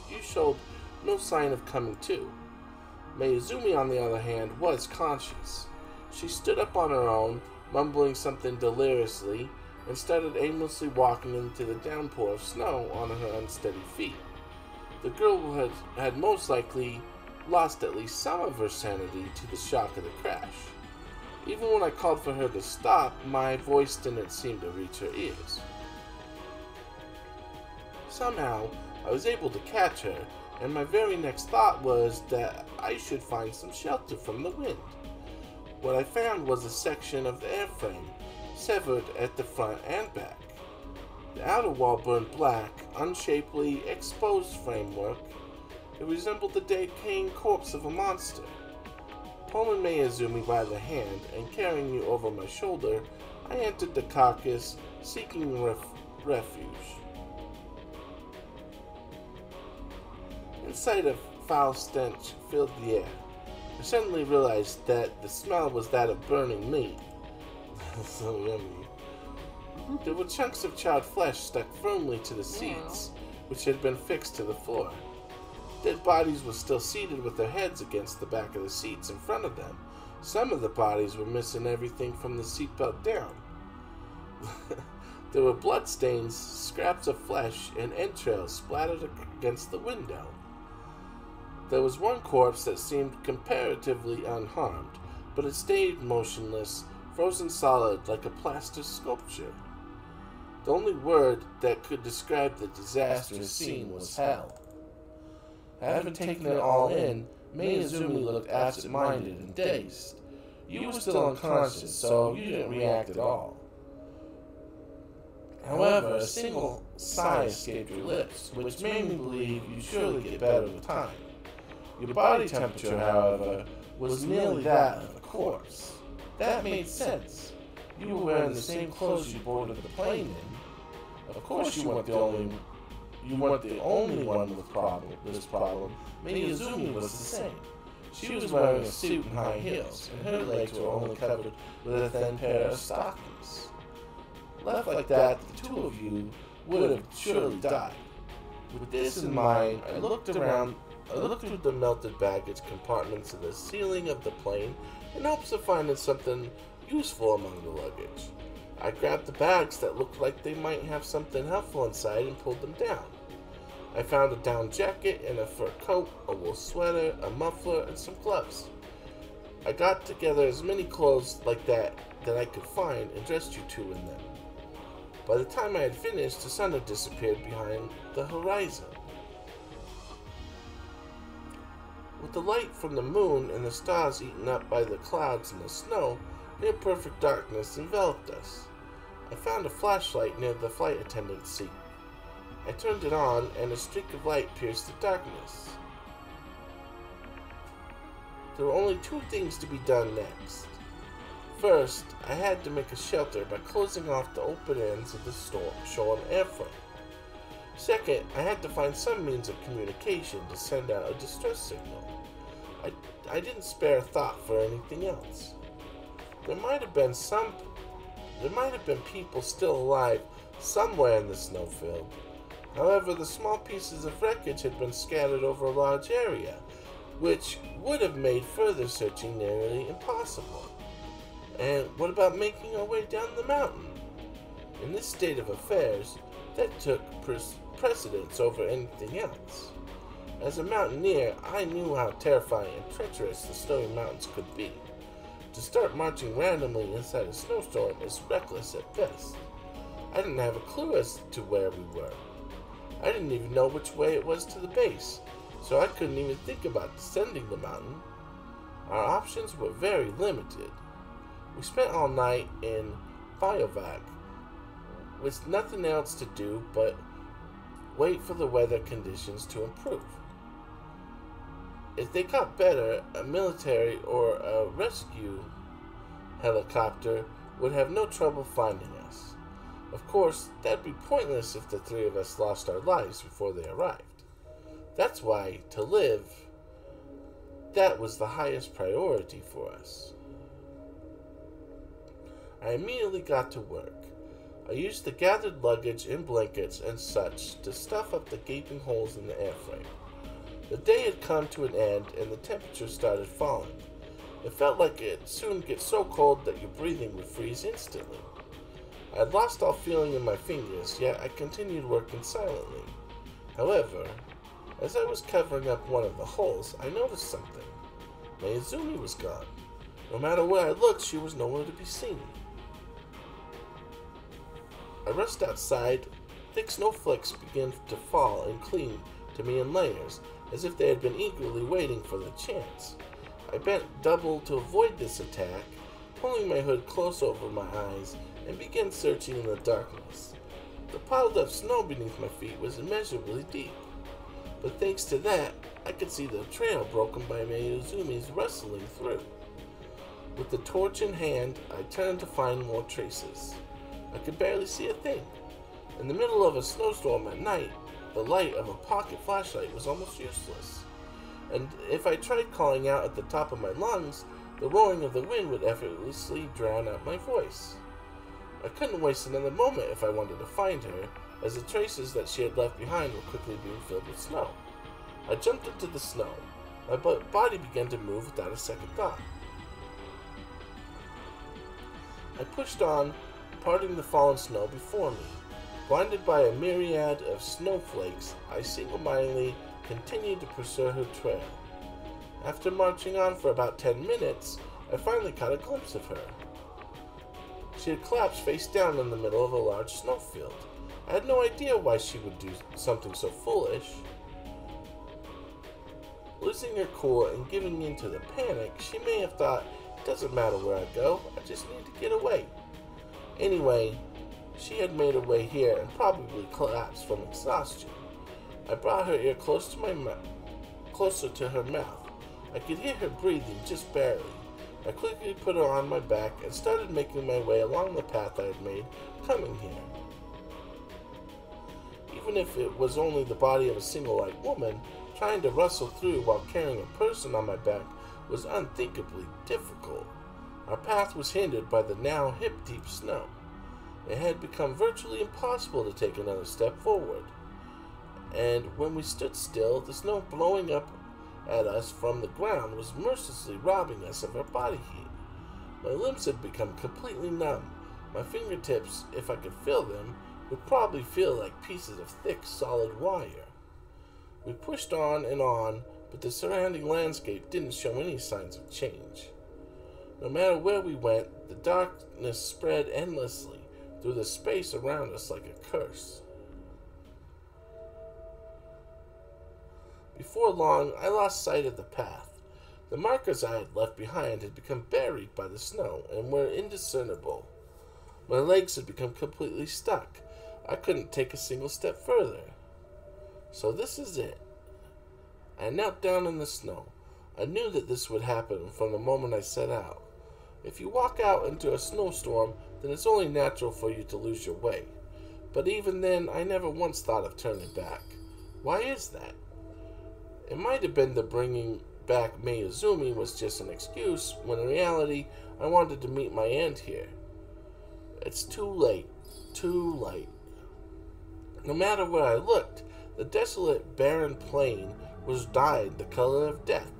you showed no sign of coming to. Mayuzumi, on the other hand, was conscious. She stood up on her own, mumbling something deliriously, and started aimlessly walking into the downpour of snow on her unsteady feet. The girl had, had most likely lost at least some of her sanity to the shock of the crash. Even when I called for her to stop, my voice didn't seem to reach her ears. Somehow, I was able to catch her, and my very next thought was that I should find some shelter from the wind. What I found was a section of the airframe, severed at the front and back. The outer wall burned black, unshapely, exposed framework. It resembled the decaying corpse of a monster. Pulling Mayuzumi by the hand and carrying you over my shoulder, I entered the carcass, seeking ref- refuge. Inside, a foul stench filled the air. I suddenly realized that the smell was that of burning meat. so yummy. There were chunks of charred flesh stuck firmly to the seats, which had been fixed to the floor. Dead bodies were still seated with their heads against the back of the seats in front of them. Some of the bodies were missing everything from the seatbelt down. there were bloodstains, scraps of flesh, and entrails splattered against the window. There was one corpse that seemed comparatively unharmed, but it stayed motionless, frozen solid like a plaster sculpture. The only word that could describe the disastrous scene was hell. Having taken it all in, Mayuzumi looked absent-minded and dazed. You were still unconscious, so you didn't react at all. However, a single sigh escaped your lips, which made me believe you'd surely get better with time. Your body temperature, however, was nearly that of a corpse. That made sense. You were wearing the same clothes you boarded the plane in. Of course, you weren't the only you weren't the only one with problem this problem. Mayuzumi was the same. She was wearing a suit and high heels, and her legs were only covered with a thin pair of stockings. Left like that, the two of you would have surely died. With this in mind, I looked around I looked through the melted baggage compartments in the ceiling of the plane in hopes of finding something useful among the luggage. I grabbed the bags that looked like they might have something helpful inside and pulled them down. I found a down jacket and a fur coat, a wool sweater, a muffler, and some gloves. I got together as many clothes like that that I could find and dressed you two in them. By the time I had finished, the sun had disappeared behind the horizon. With the light from the moon and the stars eaten up by the clouds and the snow, near perfect darkness enveloped us. I found a flashlight near the flight attendant's seat. I turned it on, and a streak of light pierced the darkness. There were only two things to be done next. First, I had to make a shelter by closing off the open ends of the shore and airframe. Second, I had to find some means of communication to send out a distress signal. I, I didn't spare a thought for anything else. There might have been some there might have been people still alive somewhere in the snowfield. However, the small pieces of wreckage had been scattered over a large area, which would have made further searching nearly impossible. And what about making our way down the mountain? In this state of affairs, that took precedence over anything else. As a mountaineer, I knew how terrifying and treacherous the snowy mountains could be. To start marching randomly inside a snowstorm is reckless at best. I didn't have a clue as to where we were. I didn't even know which way it was to the base, so I couldn't even think about descending the mountain. Our options were very limited. We spent all night in bivouac, with nothing else to do but wait for the weather conditions to improve. If they got better, a military or a rescue helicopter would have no trouble finding. Of course, that'd be pointless if the three of us lost our lives before they arrived. That's why, to live, that was the highest priority for us. I immediately got to work. I used the gathered luggage and blankets and such to stuff up the gaping holes in the airframe. The day had come to an end and the temperature started falling. It felt like it'd soon get so cold that your breathing would freeze instantly. I had lost all feeling in my fingers, yet I continued working silently. However, as I was covering up one of the holes, I noticed something. Mayuzumi was gone. No matter where I looked, she was nowhere to be seen. I rushed outside. Thick snowflakes began to fall and cling to me in layers, as if they had been eagerly waiting for the chance. I bent double to avoid this attack, pulling my hood close over my eyes, and began searching in the darkness. The piled up snow beneath my feet was immeasurably deep, but thanks to that, I could see the trail broken by Mayuzumi's rustling through. With the torch in hand, I turned to find more traces. I could barely see a thing. In the middle of a snowstorm at night, the light of a pocket flashlight was almost useless. And if I tried calling out at the top of my lungs, the roaring of the wind would effortlessly drown out my voice. I couldn't waste another moment if I wanted to find her, as the traces that she had left behind were quickly being filled with snow. I jumped into the snow. My body began to move without a second thought. I pushed on, parting the fallen snow before me. Blinded by a myriad of snowflakes, I single-mindedly continued to pursue her trail. After marching on for about ten minutes, I finally caught a glimpse of her. She had collapsed face down in the middle of a large snowfield. I had no idea why she would do something so foolish. Losing her cool and giving in to the panic, she may have thought, it doesn't matter where I go, I just need to get away. Anyway, she had made her way here and probably collapsed from exhaustion. I brought her ear close to my mouth, closer to her mouth. I could hear her breathing just barely. I quickly put her on my back and started making my way along the path I had made coming here. Even if it was only the body of a single white woman, trying to rustle through while carrying a person on my back was unthinkably difficult. Our path was hindered by the now hip deep snow. It had become virtually impossible to take another step forward. And when we stood still, the snow blowing up at us from the ground was mercilessly robbing us of our body heat. My limbs had become completely numb. My fingertips, if I could feel them, would probably feel like pieces of thick, solid wire. We pushed on and on, but the surrounding landscape didn't show any signs of change. No matter where we went, the darkness spread endlessly through the space around us like a curse. Before long, I lost sight of the path. The markers I had left behind had become buried by the snow and were indiscernible. My legs had become completely stuck. I couldn't take a single step further. So this is it. I knelt down in the snow. I knew that this would happen from the moment I set out. If you walk out into a snowstorm, then it's only natural for you to lose your way. But even then, I never once thought of turning back. Why is that? It might have been that bringing back Mayuzumi was just an excuse, when in reality, I wanted to meet my aunt here. It's too late. Too late. No matter where I looked, the desolate, barren plain was dyed the color of death.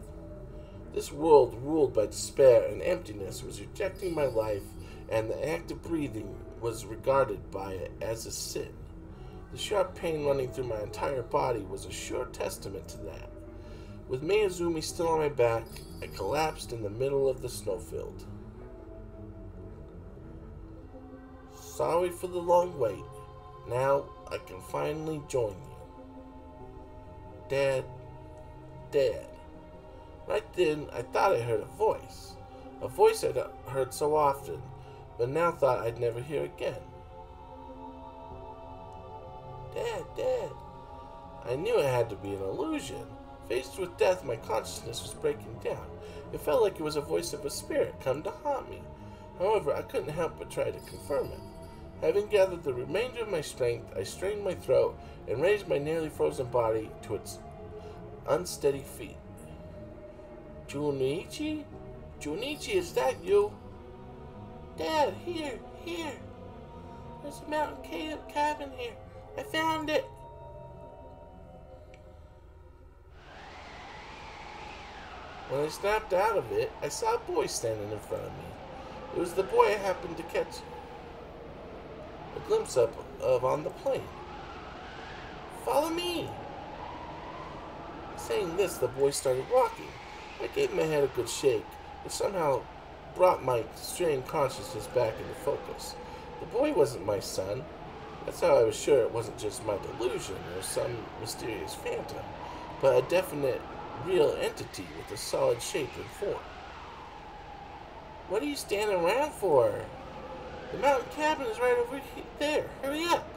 This world, ruled by despair and emptiness, was rejecting my life, and the act of breathing was regarded by it as a sin. The sharp pain running through my entire body was a sure testament to that. With Mayuzumi still on my back, I collapsed in the middle of the snowfield. Sorry for the long wait. Now I can finally join you. Dad, Dad. Right then, I thought I heard a voice. A voice I'd heard so often, but now thought I'd never hear again. Dad, Dad. I knew it had to be an illusion. Faced with death, my consciousness was breaking down. It felt like it was a voice of a spirit come to haunt me. However, I couldn't help but try to confirm it. Having gathered the remainder of my strength, I strained my throat and raised my nearly frozen body to its unsteady feet. Junichi? Junichi, is that you? Dad, here, here. There's a mountain cave cabin here. I found it. When I snapped out of it, I saw a boy standing in front of me. It was the boy I happened to catch a glimpse of, of on the plane. Follow me! Saying this, the boy started walking. I gave my head a good shake, which somehow brought my strained consciousness back into focus. The boy wasn't my son. That's how I was sure it wasn't just my delusion or some mysterious phantom, but a definite, real entity with a solid shape and form. What are you standing around for? The mountain cabin is right over there. Hurry up!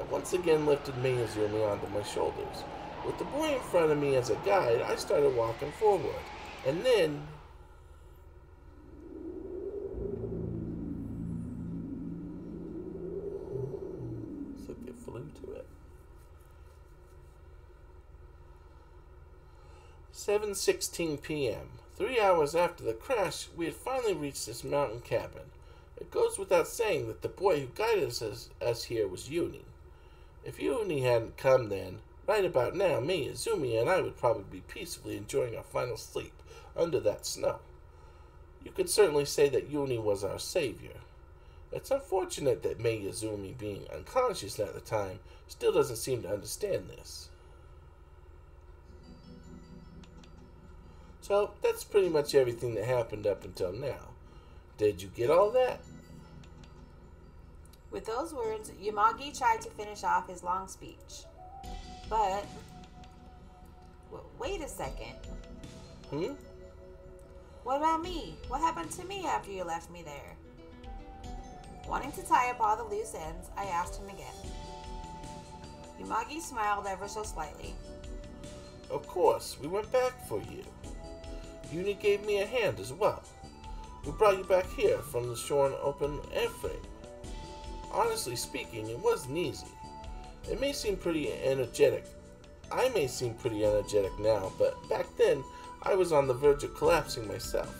I once again lifted Mayuzumi onto my shoulders. With the boy in front of me as a guide, I started walking forward. And then. 7:16 p.m. Three hours after the crash, we had finally reached this mountain cabin. It goes without saying that the boy who guided us, as, us here was Yuni. If Yuni hadn't come then, right about now, Mayuzumi, and I would probably be peacefully enjoying our final sleep under that snow. You could certainly say that Yuni was our savior. It's unfortunate that Mayuzumi, being unconscious at the time, still doesn't seem to understand this. So, that's pretty much everything that happened up until now. Did you get all that? With those words, Yomogi tried to finish off his long speech. But. Wait a second. Hmm? What about me? What happened to me after you left me there? Wanting to tie up all the loose ends, I asked him again. Yomogi smiled ever so slightly. Of course, we went back for you. Yuni gave me a hand as well. We brought you back here from the shorn open airframe. Honestly speaking, it wasn't easy. It may seem pretty energetic. I may seem pretty energetic now, but back then, I was on the verge of collapsing myself.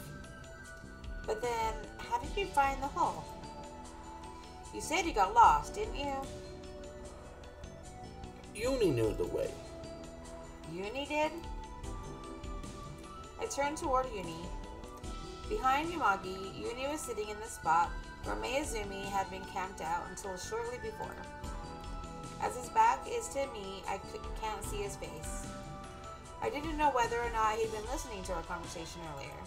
But then, how did you find the hole? You said you got lost, didn't you? Yuni knew the way. Yuni did? I turned toward Yuni. Behind Yomogi, Yuni was sitting in the spot where Mayuzumi had been camped out until shortly before. As his back is to me, I can't see his face. I didn't know whether or not he'd been listening to our conversation earlier.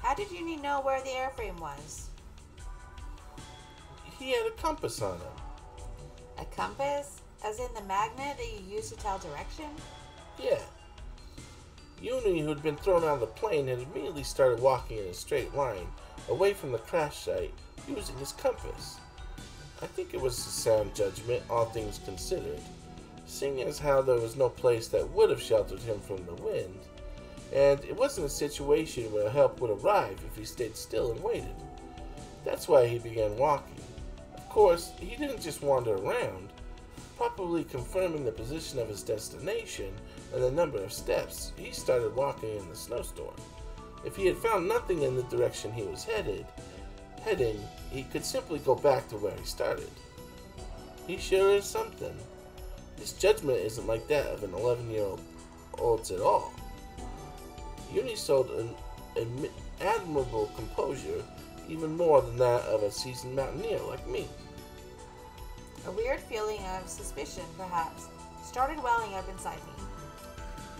How did Yuni know where the airframe was? He had a compass on him. A compass? As in the magnet that you use to tell direction? Yeah. Yuni, who had been thrown out of the plane, had immediately started walking in a straight line away from the crash site using his compass. I think it was a sound judgment, all things considered, seeing as how there was no place that would have sheltered him from the wind, and it wasn't a situation where help would arrive if he stayed still and waited. That's why he began walking. Of course, he didn't just wander around, probably confirming the position of his destination and the number of steps, he started walking in the snowstorm. If he had found nothing in the direction he was headed, heading, he could simply go back to where he started. He sure is something. His judgment isn't like that of an 11 year old old's at all. Yuni showed an, an admirable composure, even more than that of a seasoned mountaineer like me. A weird feeling of suspicion, perhaps, started welling up inside me.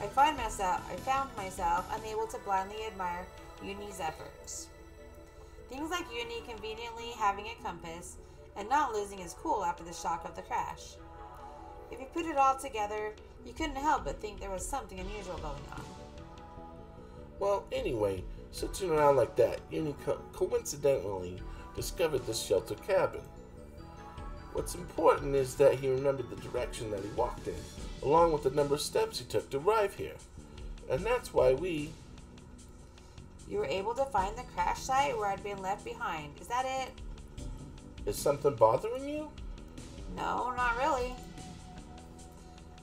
I find myself I found myself unable to blindly admire Yuni's efforts. Things like Yuni conveniently having a compass and not losing his cool after the shock of the crash. If you put it all together, you couldn't help but think there was something unusual going on. Well, anyway, sitting around like that, Yuni co- coincidentally discovered this shelter cabin. What's important is that he remembered the direction that he walked in, along with the number of steps he took to arrive here. And that's why we. You were able to find the crash site where I'd been left behind. Is that it? Is something bothering you? No, not really.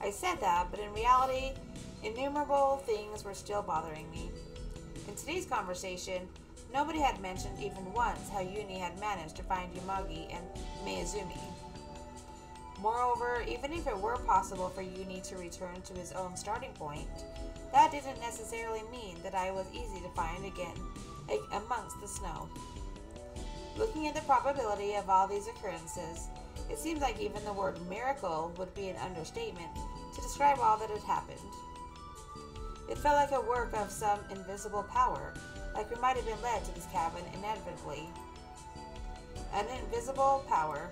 I said that, but in reality, innumerable things were still bothering me. In today's conversation, Nobody had mentioned even once how Yuni had managed to find Yomogi and Mayuzumi. Moreover, even if it were possible for Yuni to return to his own starting point, that didn't necessarily mean that I was easy to find again amongst the snow. Looking at the probability of all these occurrences, it seems like even the word miracle would be an understatement to describe all that had happened. It felt like a work of some invisible power, like we might have been led to this cabin inevitably. An invisible power.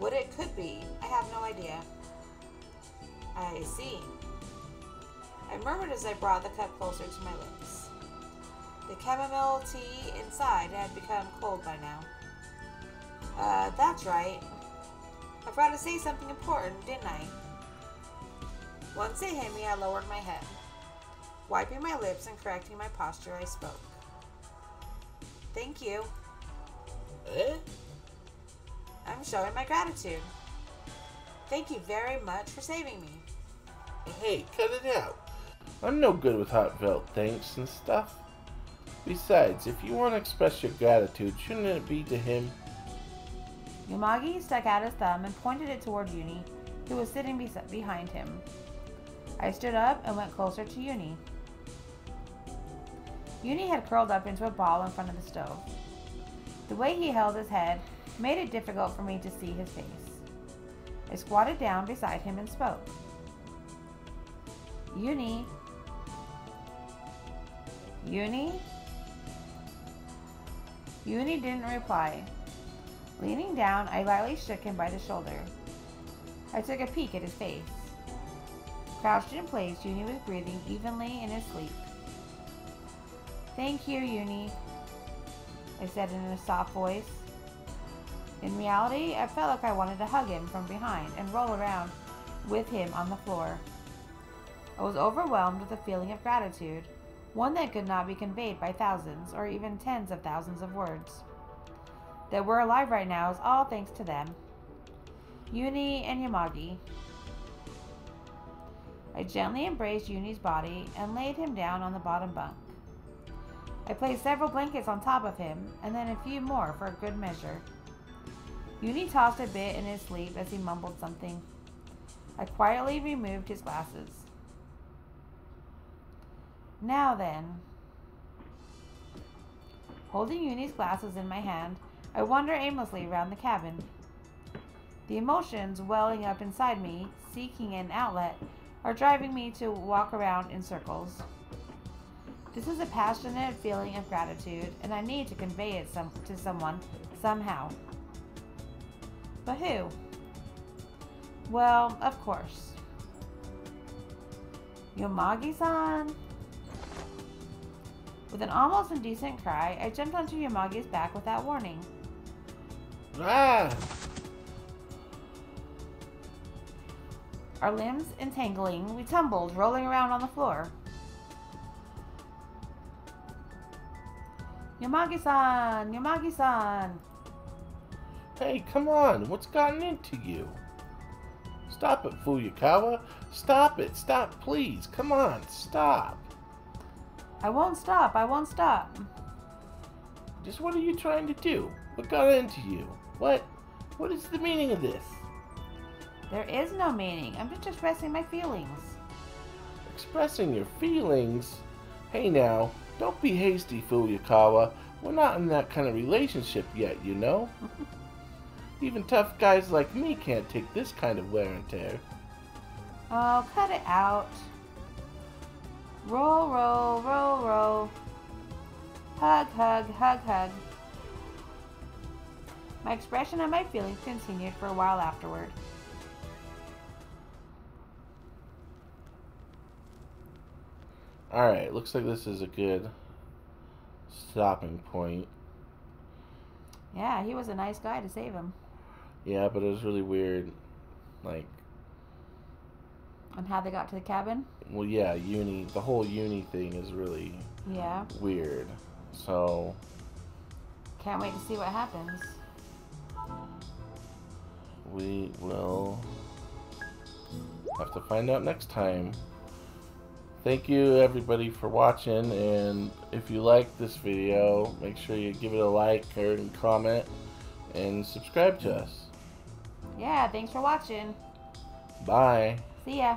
What it could be, I have no idea. I see. I murmured as I brought the cup closer to my lips. The chamomile tea inside had become cold by now. Uh, that's right. I forgot to say something important, didn't I? Once it hit me, I lowered my head. Wiping my lips and correcting my posture, I spoke. Thank you. Eh? I'm showing my gratitude. Thank you very much for saving me. Hey, cut it out. I'm no good with heartfelt thanks and stuff. Besides, if you want to express your gratitude, shouldn't it be to him? Yomogi stuck out his thumb and pointed it toward Yuni, who was sitting be- behind him. I stood up and went closer to Yuni. Yuni had curled up into a ball in front of the stove. The way he held his head made it difficult for me to see his face. I squatted down beside him and spoke. Yuni. Yuni? Yuni didn't reply. Leaning down, I lightly shook him by the shoulder. I took a peek at his face. Crouched in place, Yuni was breathing evenly in his sleep. Thank you, Yuni, I said in a soft voice. In reality, I felt like I wanted to hug him from behind and roll around with him on the floor. I was overwhelmed with a feeling of gratitude, one that could not be conveyed by thousands or even tens of thousands of words. That we're alive right now is all thanks to them. Yuni and Yomogi. I gently embraced Yuni's body and laid him down on the bottom bunk. I placed several blankets on top of him, and then a few more for a good measure. Yuni tossed a bit in his sleep as he mumbled something. I quietly removed his glasses. Now then. Holding Yuni's glasses in my hand, I wander aimlessly around the cabin. The emotions welling up inside me, seeking an outlet, are driving me to walk around in circles. This is a passionate feeling of gratitude, and I need to convey it some, to someone somehow. But who? Well, of course. Yomogi-san? With an almost indecent cry, I jumped onto Yomogi's back without warning. Ah! Our limbs entangling, we tumbled, rolling around on the floor. Yomogi-san! Yomogi-san! Hey, come on, what's gotten into you? Stop it, Fuyukawa. Stop it, stop, please. Come on, stop. I won't stop, I won't stop. Just what are you trying to do? What got into you? What? What is the meaning of this? There is no meaning. I'm just expressing my feelings. Expressing your feelings? Hey now, don't be hasty, Fuyukawa. We're not in that kind of relationship yet, you know? Even tough guys like me can't take this kind of wear and tear. Oh, cut it out. Roll, roll, roll, roll. Hug, hug, hug, hug. My expression and my feelings continued for a while afterward. Alright, looks like this is a good stopping point. Yeah, he was a nice guy to save him. Yeah, but it was really weird. Like, On how they got to the cabin? well, yeah, Yuni, the whole Yuni thing is really Yeah. weird. So, Can't wait to see what happens. we will have to find out next time thank you everybody for watching and if you like this video make sure you give it a like or comment and subscribe to us Yeah, thanks for watching. bye See ya.